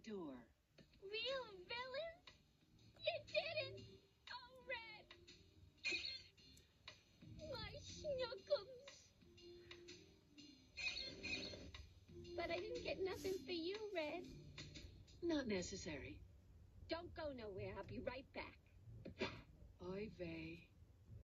door. Real villains? You did it! Oh, Red! My schnookums! But I didn't get nothing for you, Red. Not necessary. Don't go nowhere. I'll be right back. Oy vey.